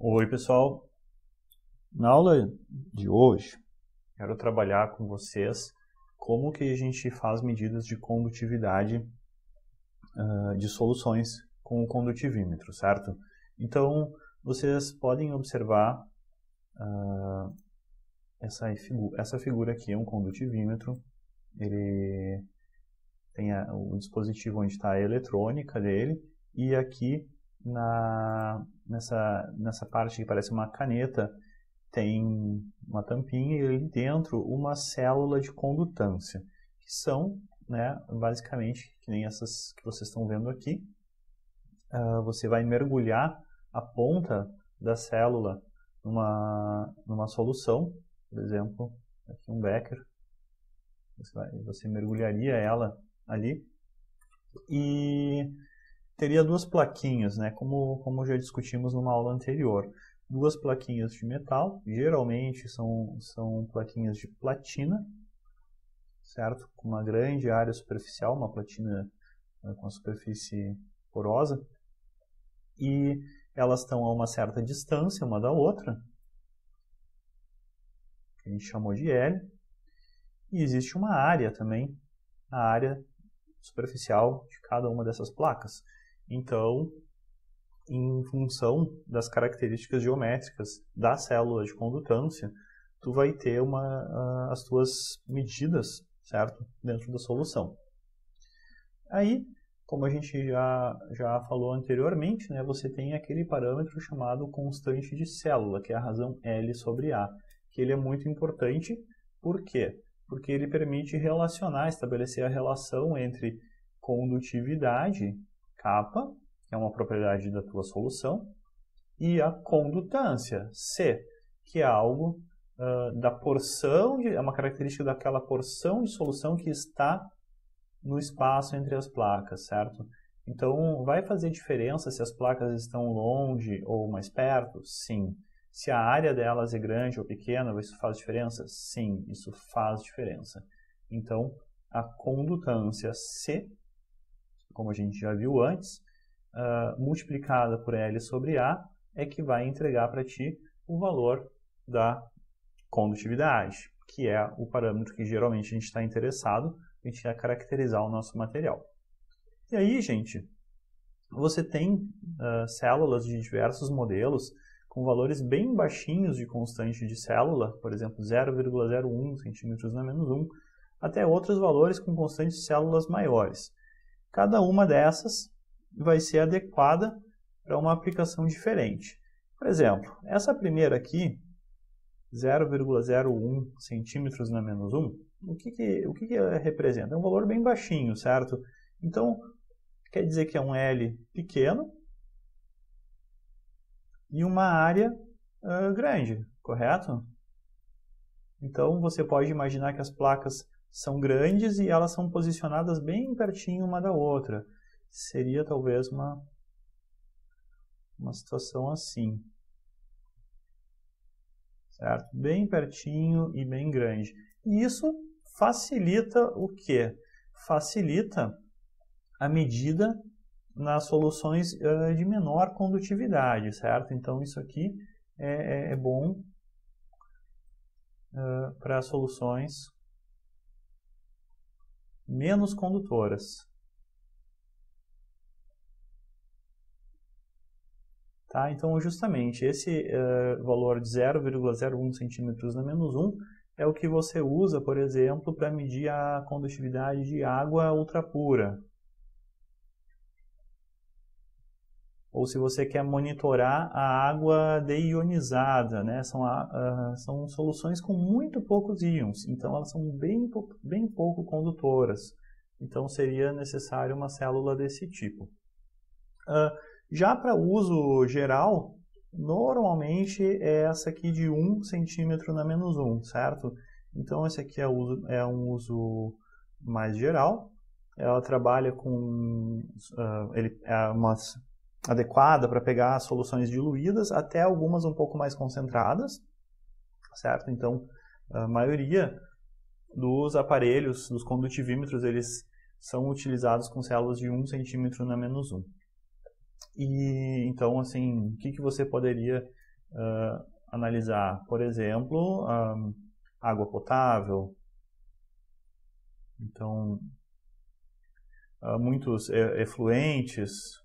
Oi, pessoal. Na aula de hoje, quero trabalhar com vocês como que a gente faz medidas de condutividade uh, de soluções com o condutivímetro, certo? Então, vocês podem observar uh, essa, figura, essa figura aqui, é um condutivímetro. Ele tem a, o dispositivo onde está a eletrônica dele e aqui na, nessa, nessa parte que parece uma caneta tem uma tampinha e ali dentro uma célula de condutância, que são, né, basicamente, que nem essas que vocês estão vendo aqui. Uh, você vai mergulhar a ponta da célula numa, numa solução, por exemplo, aqui um becker, você, vai, você mergulharia ela ali e teria duas plaquinhas, né, como, como já discutimos numa aula anterior. Duas plaquinhas de metal, geralmente são, são plaquinhas de platina, certo? Com uma grande área superficial, uma platina né, com a superfície porosa. E elas estão a uma certa distância uma da outra, que a gente chamou de L. E existe uma área também, a área superficial de cada uma dessas placas. Então, em função das características geométricas da célula de condutância, tu vai ter uma, as tuas medidas, certo? Dentro da solução. Aí, como a gente já, já falou anteriormente, né, você tem aquele parâmetro chamado constante de célula, que é a razão L sobre A, que ele é muito importante, por quê? Porque ele permite relacionar, estabelecer a relação entre condutividade kappa, que é uma propriedade da tua solução, e a condutância, C, que é algo uh, da porção, de, é uma característica daquela porção de solução que está no espaço entre as placas, certo? Então, vai fazer diferença se as placas estão longe ou mais perto? Sim. Se a área delas é grande ou pequena, isso faz diferença? Sim, isso faz diferença. Então, a condutância C como a gente já viu antes, uh, multiplicada por L sobre A, é que vai entregar para ti o valor da condutividade, que é o parâmetro que geralmente a gente está interessado, a gente caracterizar o nosso material. E aí, gente, você tem uh, células de diversos modelos com valores bem baixinhos de constante de célula, por exemplo, 0,01 centímetros na menos 1, até outros valores com constantes de células maiores. Cada uma dessas vai ser adequada para uma aplicação diferente. Por exemplo, essa primeira aqui, 0,01 centímetros na menos 1, o que, que, o que, que representa? É um valor bem baixinho, certo? Então, quer dizer que é um L pequeno e uma área uh, grande, correto? Então, você pode imaginar que as placas são grandes e elas são posicionadas bem pertinho uma da outra. Seria talvez uma, uma situação assim. Certo? Bem pertinho e bem grande. E isso facilita o que? Facilita a medida nas soluções uh, de menor condutividade, certo? Então isso aqui é, é, é bom uh, para soluções menos condutoras. Tá? Então, justamente, esse uh, valor de 0,01 centímetros na menos 1 é o que você usa, por exemplo, para medir a condutividade de água ultrapura. Ou se você quer monitorar a água deionizada, né? são, são soluções com muito poucos íons, então elas são bem, bem pouco condutoras. Então seria necessário uma célula desse tipo. Uh, já para uso geral, normalmente é essa aqui de 1 centímetro na menos 1, certo? Então esse aqui é, uso, é um uso mais geral. Ela trabalha com uh, ele, é umas adequada para pegar soluções diluídas, até algumas um pouco mais concentradas, certo? Então, a maioria dos aparelhos, dos condutivímetros, eles são utilizados com células de 1 centímetro na menos 1. E então, assim, o que, que você poderia uh, analisar, por exemplo, água potável. Então, uh, muitos efluentes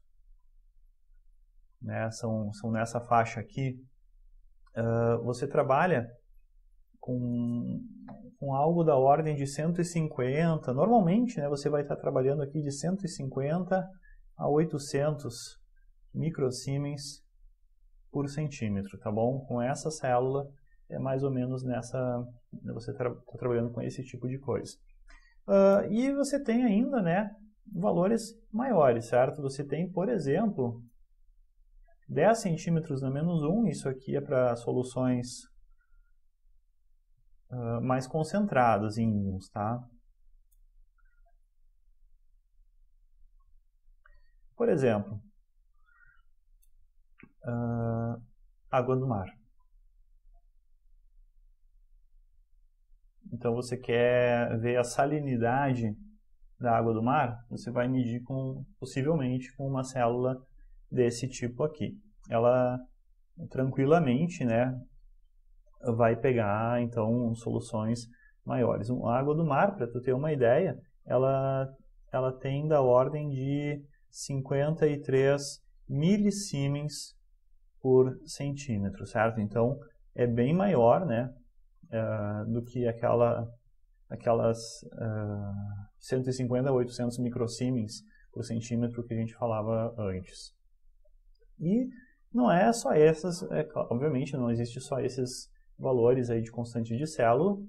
né, são, são nessa faixa aqui. Uh, você trabalha com, com algo da ordem de 150. Normalmente, né, você vai estar trabalhando aqui de 150 a 800 microsiemens por centímetro, tá bom? Com essa célula é mais ou menos nessa, você está tra trabalhando com esse tipo de coisa. Uh, e você tem ainda, né, valores maiores, certo? Você tem, por exemplo, 10 centímetros na menos 1, isso aqui é para soluções uh, mais concentradas em íons, tá? Por exemplo, uh, água do mar. Então você quer ver a salinidade da água do mar, você vai medir com, possivelmente com uma célula desse tipo aqui. Ela tranquilamente, né, vai pegar então soluções maiores. A água do mar, para tu ter uma ideia, ela ela tem da ordem de 53 milisiemens por centímetro, certo? Então é bem maior, né, uh, do que aquela aquelas uh, 150 a 800 microsiemens por centímetro que a gente falava antes. E não é só essas, é, obviamente não existe só esses valores aí de constante de célula,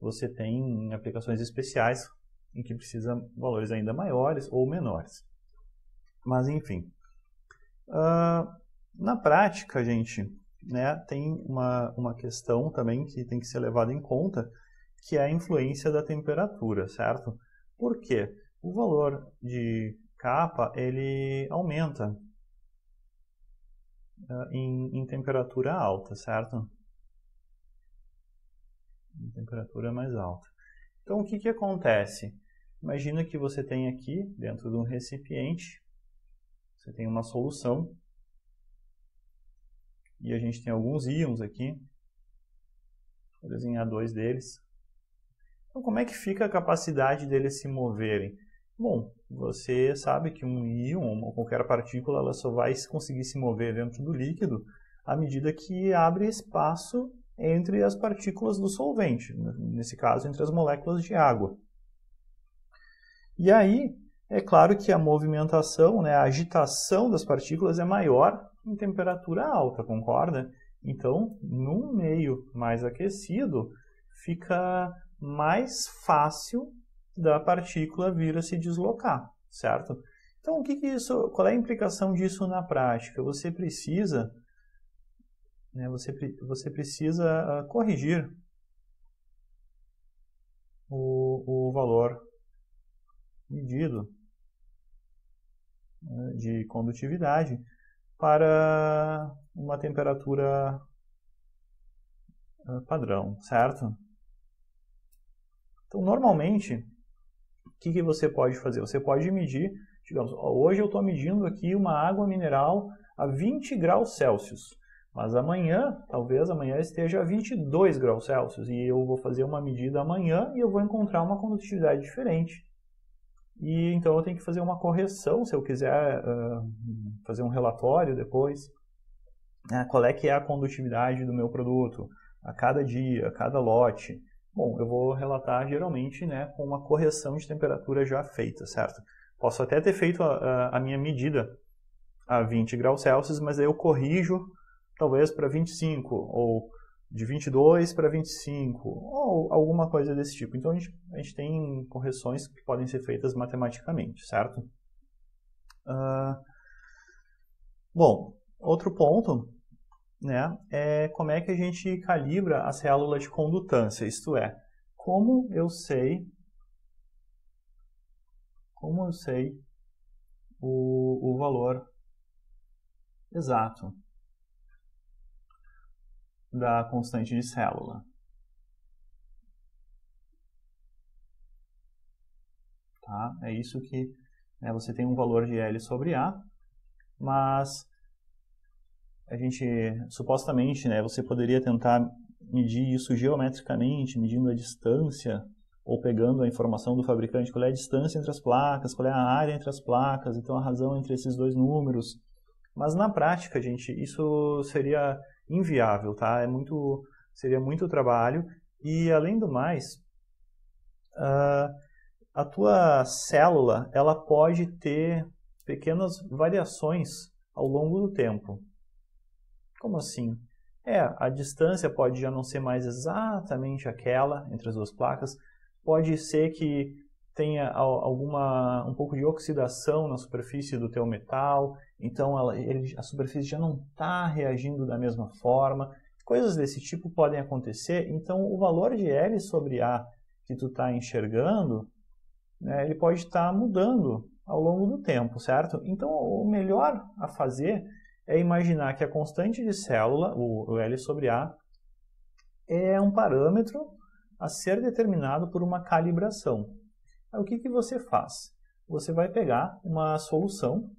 você tem aplicações especiais em que precisa valores ainda maiores ou menores. Mas enfim, uh, na prática, gente, né, tem uma, uma questão também que tem que ser levada em conta, que é a influência da temperatura, certo? Por quê? O valor de capa ele aumenta em, em temperatura alta, certo? Em temperatura mais alta. Então, o que, que acontece? Imagina que você tem aqui, dentro de um recipiente, você tem uma solução e a gente tem alguns íons aqui. Vou desenhar dois deles. Então, como é que fica a capacidade deles se moverem? Bom, você sabe que um íon, ou qualquer partícula, ela só vai conseguir se mover dentro do líquido à medida que abre espaço entre as partículas do solvente, nesse caso, entre as moléculas de água. E aí, é claro que a movimentação, né, a agitação das partículas é maior em temperatura alta, concorda? Então, num meio mais aquecido, fica mais fácil da partícula vir a se deslocar, certo? Então, o que, que isso, qual é a implicação disso na prática? Você precisa, né, você, você precisa uh, corrigir o, o valor medido né, de condutividade para uma temperatura uh, padrão, certo? Então, normalmente, que, que você pode fazer? Você pode medir, digamos, hoje eu estou medindo aqui uma água mineral a 20 graus Celsius, mas amanhã, talvez amanhã esteja a 22 graus Celsius, e eu vou fazer uma medida amanhã e eu vou encontrar uma condutividade diferente. E então eu tenho que fazer uma correção se eu quiser uh, fazer um relatório depois. Uh, qual é que é a condutividade do meu produto a cada dia, a cada lote. Bom, eu vou relatar geralmente né, com uma correção de temperatura já feita, certo? Posso até ter feito a, a minha medida a 20 graus Celsius, mas aí eu corrijo talvez para 25 ou de 22 para 25 ou alguma coisa desse tipo. Então a gente, a gente tem correções que podem ser feitas matematicamente, certo? Uh, bom, outro ponto né, é como é que a gente calibra a célula de condutância, isto é, como eu sei como eu sei o, o valor exato da constante de célula. Tá? É isso que né, você tem um valor de L sobre A, mas a gente, supostamente, né, você poderia tentar medir isso geometricamente, medindo a distância ou pegando a informação do fabricante, qual é a distância entre as placas, qual é a área entre as placas, então a razão entre esses dois números. Mas na prática, gente, isso seria inviável, tá? É muito, seria muito trabalho e além do mais, uh, a tua célula ela pode ter pequenas variações ao longo do tempo. Como assim? É, a distância pode já não ser mais exatamente aquela entre as duas placas, Pode ser que tenha alguma um pouco de oxidação na superfície do teu metal, então ela, ele, a superfície já não está reagindo da mesma forma. Coisas desse tipo podem acontecer, então o valor de L sobre A que tu está enxergando, né, ele pode estar tá mudando ao longo do tempo, certo? Então o melhor a fazer é imaginar que a constante de célula, o L sobre A, é um parâmetro a ser determinado por uma calibração. Aí, o que, que você faz? Você vai pegar uma solução,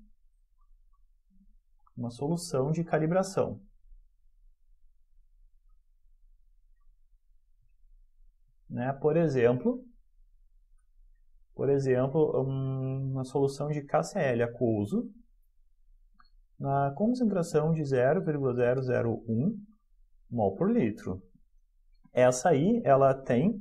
uma solução de calibração. Né? Por exemplo, por exemplo, uma solução de KCl aquoso na concentração de 0,001 mol por litro. Essa aí, ela tem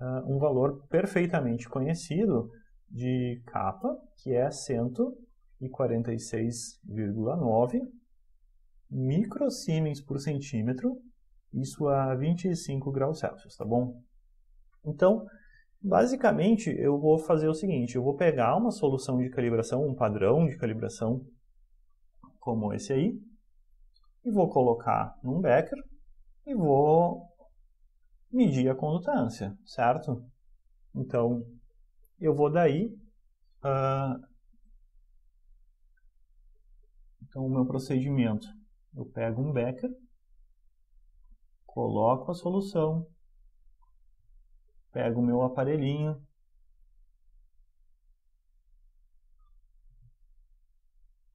uh, um valor perfeitamente conhecido de capa, que é 146,9 microsiemens por centímetro, isso a 25 graus Celsius, tá bom? Então, basicamente, eu vou fazer o seguinte, eu vou pegar uma solução de calibração, um padrão de calibração como esse aí, e vou colocar num becker, e vou medir a condutância, certo? Então, eu vou daí. Uh, então, o meu procedimento: eu pego um becker, coloco a solução, pego o meu aparelhinho,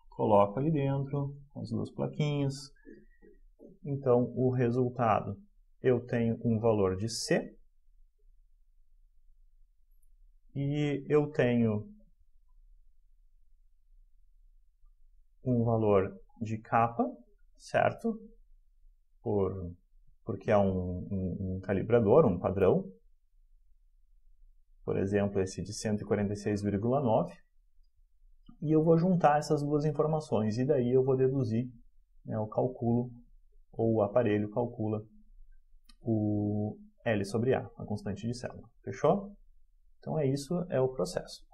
coloco ali dentro as duas plaquinhas, então, o resultado, eu tenho um valor de C e eu tenho um valor de capa, certo? Por, porque é um, um, um calibrador, um padrão. Por exemplo, esse de 146,9. E eu vou juntar essas duas informações e daí eu vou deduzir né, o cálculo ou o aparelho calcula o L sobre A, a constante de célula. Fechou? Então é isso, é o processo.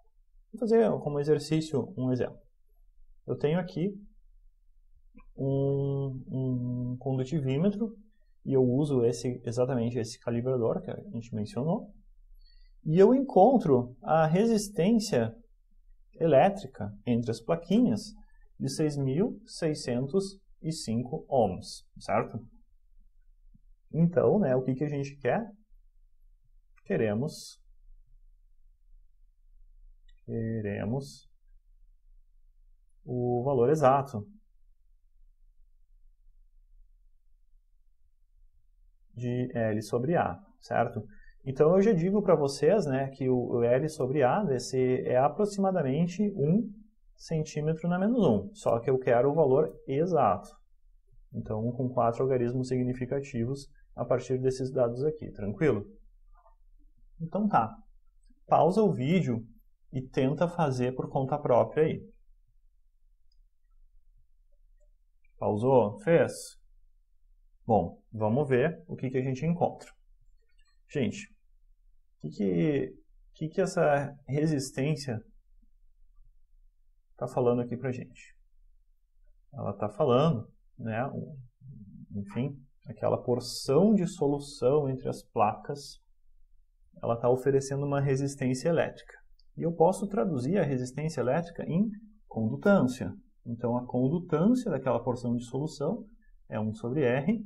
Vou fazer como exercício um exemplo. Eu tenho aqui um, um condutivímetro e eu uso esse, exatamente esse calibrador que a gente mencionou. E eu encontro a resistência elétrica entre as plaquinhas de 6.600 e 5 ohms, certo? Então, né, o que, que a gente quer? Queremos queremos o valor exato de L sobre A, certo? Então eu já digo para vocês né, que o L sobre A desse é aproximadamente 1 centímetro na menos 1, só que eu quero o valor exato. Então, com quatro algarismos significativos a partir desses dados aqui, tranquilo? Então tá, pausa o vídeo e tenta fazer por conta própria aí. Pausou? Fez? Bom, vamos ver o que, que a gente encontra. Gente, o que, que, que, que essa resistência está falando aqui para gente? Ela está falando, né, enfim, aquela porção de solução entre as placas, ela está oferecendo uma resistência elétrica. E eu posso traduzir a resistência elétrica em condutância. Então, a condutância daquela porção de solução é 1 sobre R.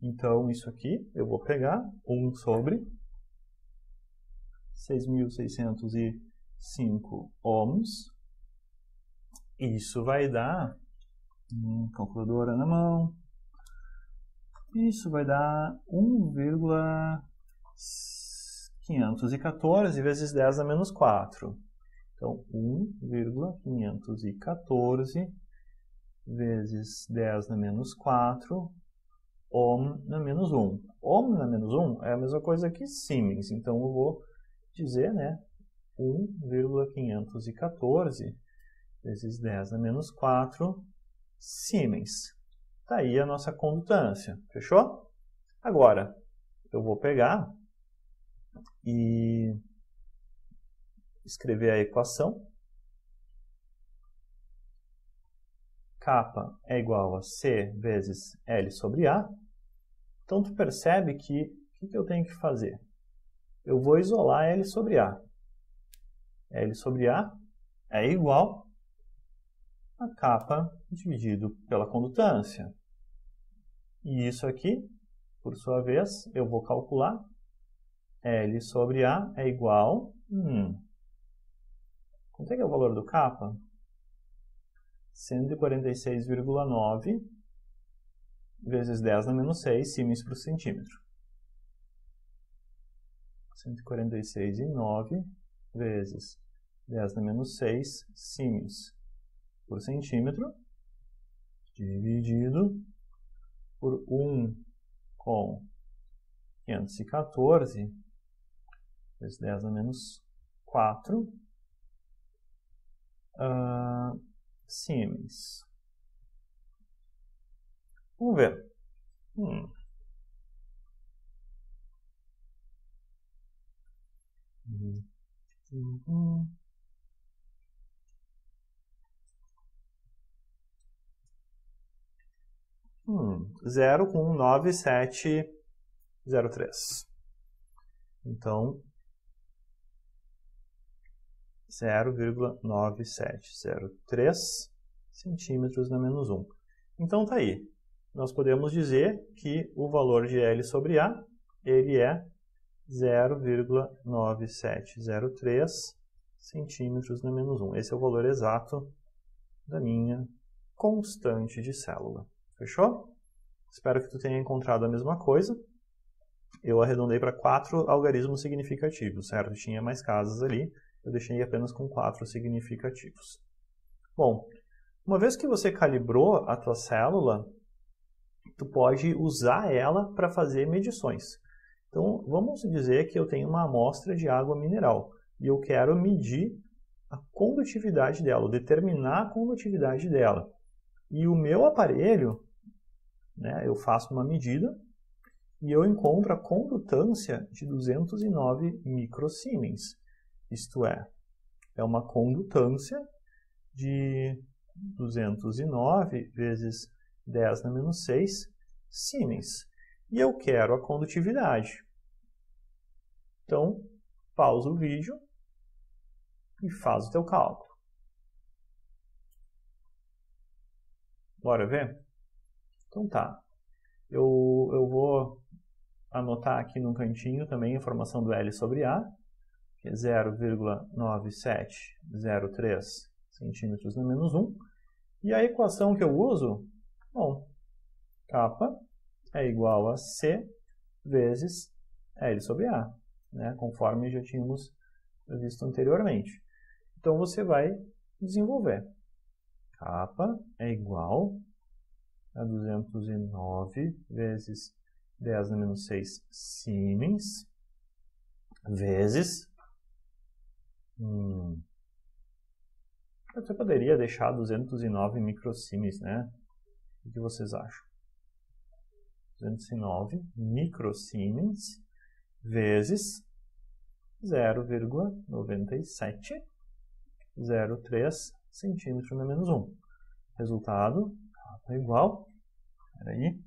Então, isso aqui eu vou pegar 1 sobre 6.605 ohms isso vai dar calculadora na mão. Isso vai dar 1,514 vezes 10 a menos 4. Então, 1,514 vezes 10 na menos 4 ohm na menos 1. Ohm na menos 1 é a mesma coisa que Siemens, então eu vou dizer, né, 1,514 vezes 10 na menos 4 Siemens. Está aí a nossa condutância, fechou? Agora, eu vou pegar e escrever a equação. Kappa é igual a C vezes L sobre A. Então, tu percebe que o que eu tenho que fazer? Eu vou isolar L sobre A. L sobre A é igual a capa dividido pela condutância. E isso aqui, por sua vez, eu vou calcular. L sobre A é igual... Hum, quanto é que é o valor do capa? 146,9 vezes 10 na menos 6 siemens por centímetro. 146,9 vezes 10 na menos 6 siemens por centímetro, dividido por 1 com 514, vezes 10 a menos 4, uh, Siemens. Vamos ver. Hum. Hum, 0 com 9703. Então, 0,9703 centímetros na menos 1. Então, tá aí. Nós podemos dizer que o valor de L sobre A ele é 0,9703 centímetros na menos 1. Esse é o valor exato da minha constante de célula. Fechou? Espero que tu tenha encontrado a mesma coisa. Eu arredondei para quatro algarismos significativos, certo? Tinha mais casas ali, eu deixei apenas com quatro significativos. Bom, uma vez que você calibrou a tua célula, tu pode usar ela para fazer medições. Então, vamos dizer que eu tenho uma amostra de água mineral e eu quero medir a condutividade dela, determinar a condutividade dela. E o meu aparelho, né, eu faço uma medida e eu encontro a condutância de 209 microsiemens. Isto é, é uma condutância de 209 vezes 10 na menos 6 siemens. E eu quero a condutividade. Então, pausa o vídeo e faz o teu cálculo. Bora ver? Então tá. Eu, eu vou anotar aqui no cantinho também a informação do L sobre A, que é 0,9703 centímetros no menos 1. E a equação que eu uso, bom, kappa é igual a C vezes L sobre A, né, conforme já tínhamos visto anteriormente. Então você vai desenvolver. Kappa é igual a 209 vezes 10 na menos 6 Siemens vezes. Hum, você poderia deixar 209 microsiemens, né? O que vocês acham? 209 microsiemens vezes 0,9703 centímetros na menos 1. Resultado é igual, peraí,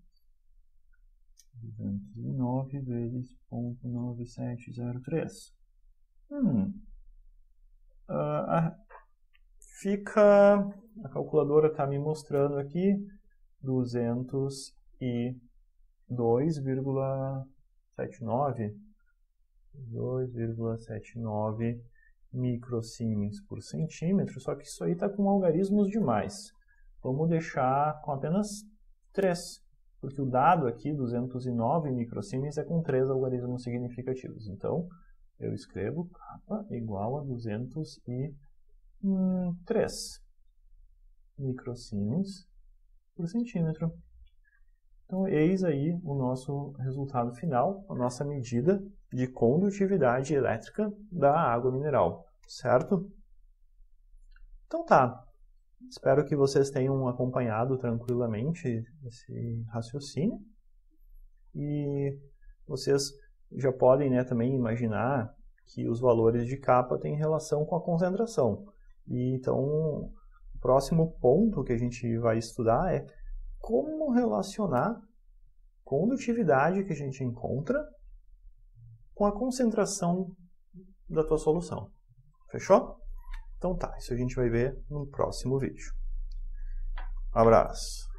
209 vezes 0,9703. Hum, uh, fica, a calculadora está me mostrando aqui 202,79 2,79 microsiemens por centímetro, só que isso aí está com algarismos demais. vamos deixar com apenas 3, porque o dado aqui, 209 microsiemens, é com 3 algarismos significativos. Então, eu escrevo kappa igual a 203 microsiemens por centímetro. Então, eis aí o nosso resultado final, a nossa medida de condutividade elétrica da água mineral, certo? Então tá, espero que vocês tenham acompanhado tranquilamente esse raciocínio e vocês já podem né, também imaginar que os valores de capa têm relação com a concentração. E então, o próximo ponto que a gente vai estudar é como relacionar condutividade que a gente encontra com a concentração da tua solução. Fechou? Então tá, isso a gente vai ver no próximo vídeo. Abraço.